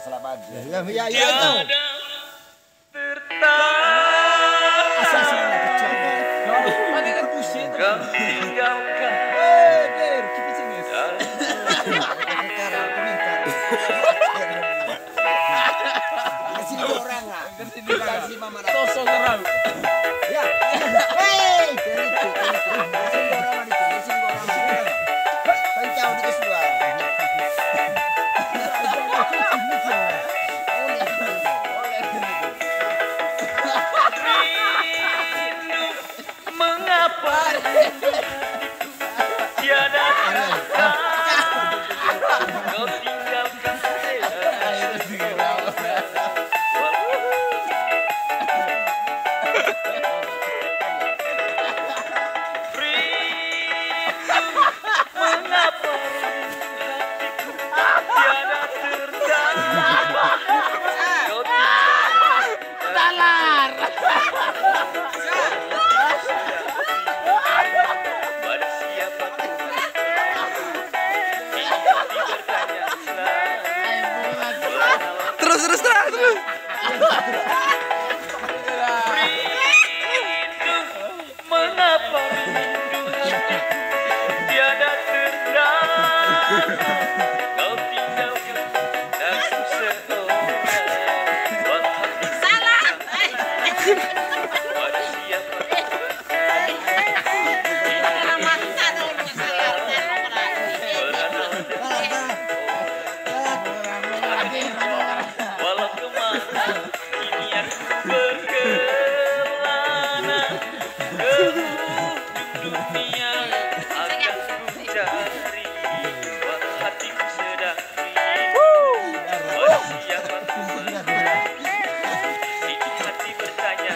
masalah apa aja? Ya, ya, ya, itu. Asal sih Ber. Kasih orang ah. Kasih mama. Sosok orang. What. hati bertanya.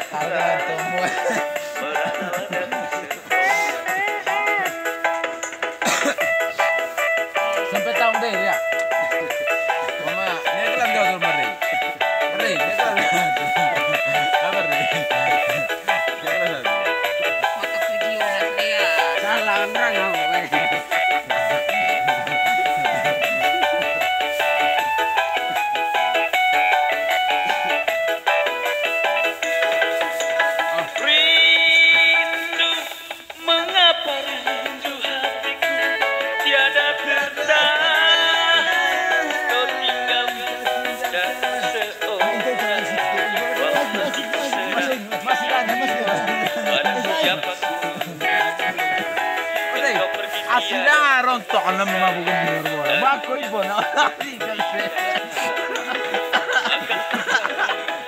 Sampai tahun deh ya? Atiraron todos los mamás porque Va a coger por no.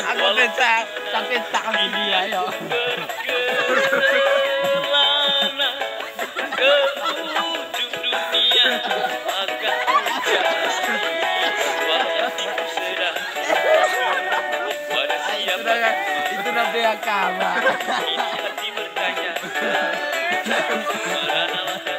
Aku pensar, tapi tak dia ya. Itu nanti yang kalah. Ini.